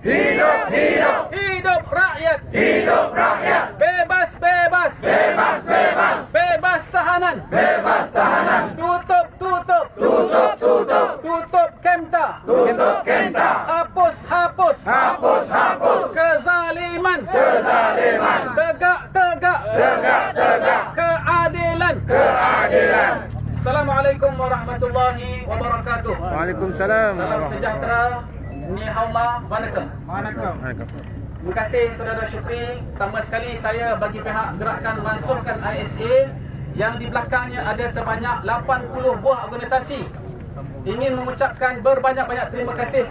Hidup, hidup, Hidup rakyat. hidup rakyat. Bebas, bebas. Bebas, bebas, Bebas tahanan. bebas tahanan. Tutup, tutup. Tutup, tutup, Tutup Kemta. tutup kenta. Hapus, hapus. Hapus, hapus, Kezaliman. kezaliman. Tegak, tegak. Tegak, tegak, Keadilan. keadilan. Assalamualaikum warahmatullahi wabarakatuh. Waalaikumsalam. Salam sejahtera. Ni hauma wanakum. Waalaikumsalam. Terima kasih saudara Syukri. Pertama sekali saya bagi pihak gerakan mansuhkan ISA yang di belakangnya ada sebanyak 80 buah organisasi ingin mengucapkan berbanyak-banyak terima kasih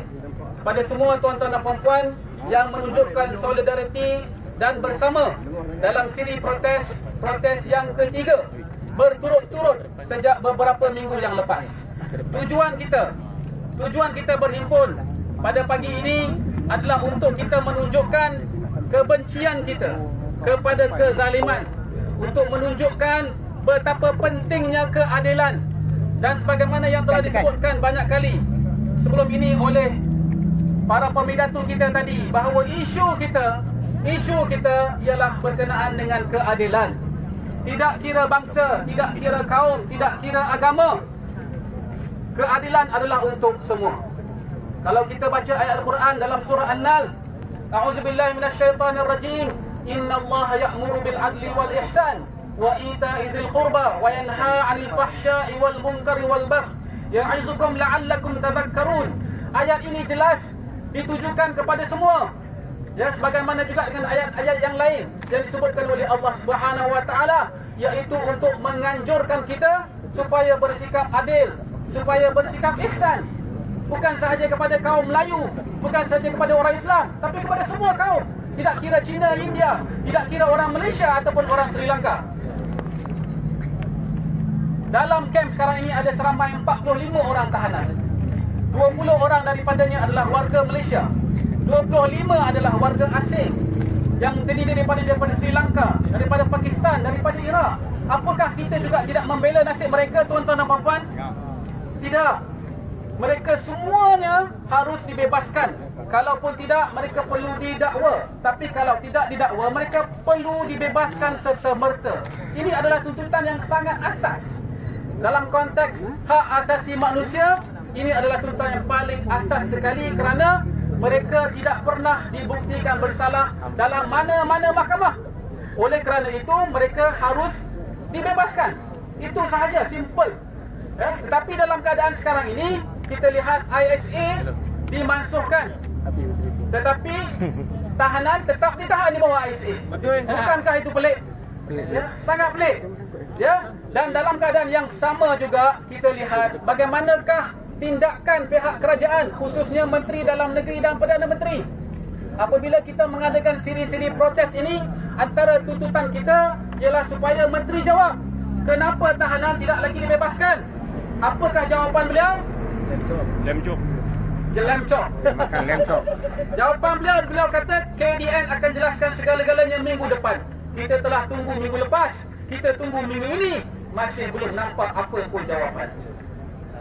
kepada semua tuan-tuan dan puan-puan yang menunjukkan solidariti dan bersama dalam siri protes protes yang ketiga berturut-turut sejak beberapa minggu yang lepas. Tujuan kita tujuan kita berhimpun pada pagi ini adalah untuk kita menunjukkan kebencian kita kepada kezaliman. Untuk menunjukkan betapa pentingnya keadilan dan sebagaimana yang telah disebutkan banyak kali sebelum ini oleh para pemidatu kita tadi bahawa isu kita isu kita ialah berkenaan dengan keadilan. Tidak kira bangsa tidak kira kaum tidak kira agama. Keadilan adalah untuk semua kalau kita baca ayat al-Quran dalam surah An-Nal a'udzubillahi minasyaitonirrajim innallaha ya'muru bil adli wal ihsan wa ita'i dzil qurba wa yanha 'anil fahsya'i wal munkari wal baghi ya'izukum la'allakum tadhakkarun. Ayat ini jelas ditujukan kepada semua. Ya sebagaimana juga dengan ayat-ayat yang lain yang disebutkan oleh Allah Subhanahu wa taala iaitu untuk menganjurkan kita supaya bersikap adil, supaya bersikap ihsan. Bukan sahaja kepada kaum Melayu, bukan sahaja kepada orang Islam, tapi kepada semua kaum. Tidak kira Cina, India, tidak kira orang Malaysia ataupun orang Sri Lanka. Dalam kamp sekarang ini ada seramai 45 orang tahanan. 20 orang daripadanya adalah warga Malaysia. 25 adalah warga asing yang terdiri daripada daripada Sri Lanka, daripada Pakistan, daripada Iraq. Apakah kita juga tidak membela nasib mereka tuan-tuan dan puan-puan? Tidak. Mereka semuanya harus dibebaskan. Kalaupun tidak, mereka perlu didakwa. Tapi kalau tidak didakwa, mereka perlu dibebaskan serta-merta. Ini adalah tuntutan yang sangat asas. Dalam konteks hak asasi manusia, ini adalah tuntutan yang paling asas sekali kerana mereka tidak pernah dibuktikan bersalah dalam mana-mana mahkamah. Oleh kerana itu, mereka harus dibebaskan. Itu sahaja, simple. Eh, tetapi dalam keadaan sekarang ini, kita lihat ISA dimansuhkan. Tetapi tahanan tetap ditahan di bawah ISA. Betul. Bukankah itu pelik? Ya, sangat pelik. Ya, dan dalam keadaan yang sama juga kita lihat bagaimanakah tindakan pihak kerajaan khususnya Menteri Dalam Negeri dan Perdana Menteri. Apabila kita mengadakan siri-siri protes ini, antara tuntutan kita ialah supaya Menteri jawab, kenapa tahanan tidak lagi dibebaskan? Apakah jawapan beliau? Lem cop. Jelam cok. Makan lem cop. Jawapan beliau, beliau kata KDN akan jelaskan segala-galanya minggu depan. Kita telah tunggu minggu lepas. Kita tunggu minggu ini. Masih belum nampak apa pun jawapan.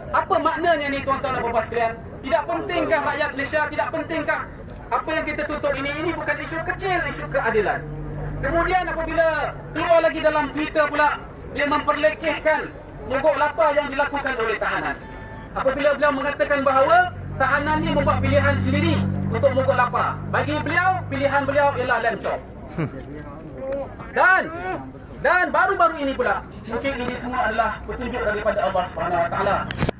Apa maknanya ni tuan-tuan dan puan sekalian? Tidak pentingkah rakyat Malaysia? Tidak pentingkah apa yang kita tuntut ini? Ini bukan isu kecil, isu keadilan. Kemudian apabila keluar lagi dalam Twitter pula, dia memperlekehkan mogok lapar yang dilakukan oleh tahanan. Apabila beliau mengatakan bahawa tahanan ni membuat pilihan sendiri untuk mogok lapar. Bagi beliau, pilihan beliau ialah lamb chop. Dan dan baru-baru ini pula mungkin ini semua adalah petunjuk daripada Allah Subhanahu Wa Taala